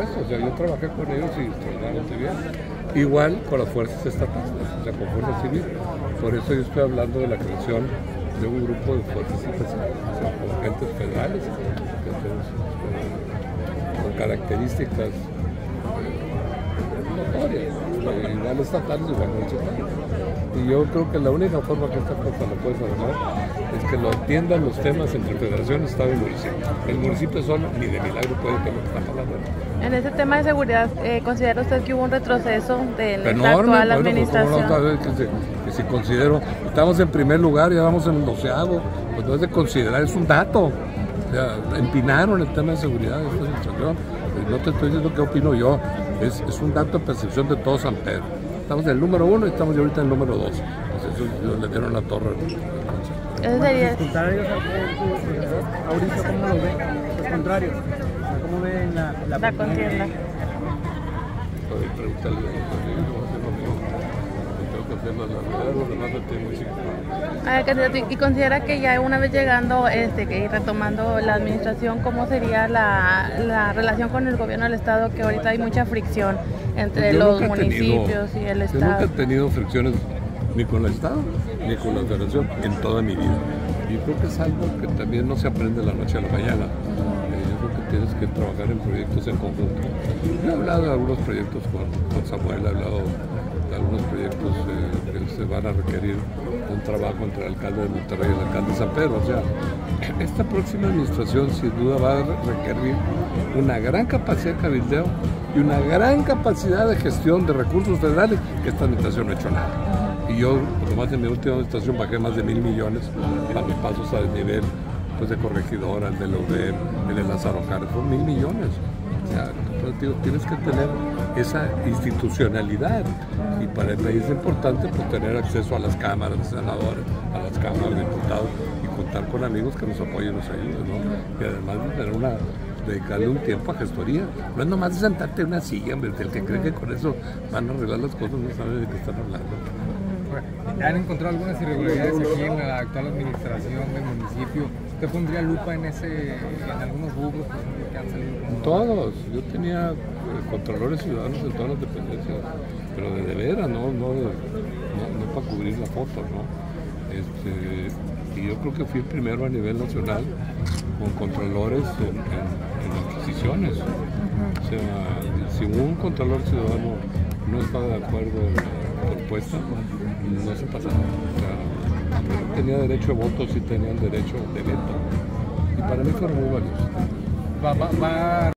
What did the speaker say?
o sea, yo trabajé con ellos y extraordinariamente bien. Igual con las fuerzas estatales, o sea, con fuerza civil. Por eso yo estoy hablando de la creación de un grupo de fuerzas especiales, o sea, con agentes federales, eh, con características eh, notorias, eh, igual estatales, igual municipales. Y yo creo que la única forma que esta cosa lo puede arreglar es que lo entiendan los temas entre federación, estado y municipio. El municipio solo ni de milagro puede tener lo que está hablando. En ese tema de seguridad, eh, ¿considera usted que hubo un retroceso de la Enorme, actual bueno, pues, administración? ¿cómo no? Que, se- que si considero, estamos en primer lugar, ya vamos en el doceavo, pues no es de considerar, es un dato. O sea, empinaron el tema de seguridad de esta administración. No te estoy diciendo qué opino yo, es, es un dato de percepción de todo San Pedro. Estamos en el número uno y estamos ahorita en el número dos. Pues eso ellos le dieron la torre. Contrarios al profesor Mauricio, ¿cómo lo ven? Los contrarios. ¿Cómo ven la, la, la contienda. Oye, los demás muy candidato, y considera que ya una vez llegando este, que- y retomando la administración, ¿cómo sería la, la relación con el gobierno del Estado? Que ahorita hay mucha fricción entre Yo los tenido- municipios y el Yo nunca he Estado. tenido fricciones ni con el Estado ni con la Federación en toda mi vida. Y creo que es algo que también no se aprende de la noche a la mañana. Eh, yo creo que tienes que trabajar en proyectos en conjunto. Yo he hablado de algunos proyectos con, con Samuel, he hablado de algunos proyectos se van a requerir un trabajo entre el alcalde de Monterrey y el alcalde de San Pedro. O sea, esta próxima administración sin duda va a requerir una gran capacidad de cabildeo y una gran capacidad de gestión de recursos federales que esta administración no ha hecho nada. Y yo, por más en mi última administración, bajé más de mil millones para mis pasos al nivel pues, de corregidora, el de UDEM, el de Lázaro Cárdenas, mil millones. O sea, tienes que tener esa institucionalidad y para el país es importante pues, tener acceso a las cámaras de senadores, a las cámaras de diputados y contar con amigos que nos apoyen y nos ayuden, ¿no? Y además de tener una dedicarle un tiempo a gestoría. No es nomás de sentarte en una silla, hombre, el que cree que con eso van a arreglar las cosas no sabe de qué están hablando. ¿Han encontrado algunas irregularidades aquí en la actual administración del municipio? ¿Usted pondría lupa en ese, en algunos rubros que han salido como Todos. Yo tenía eh, controladores ciudadanos en todas las dependencias, pero de, de veras, ¿no? No, de- no, no para cubrir la foto, ¿no? Este, y yo creo que fui el primero a nivel nacional con controladores en, en- en adquisiciones. O sea, si un controlador ciudadano no estaba de acuerdo en la propuesta, no se pasaba. O sea, tenía derecho de voto, sí tenían derecho de veto. Y para mí fueron muy valiosos. va, va, va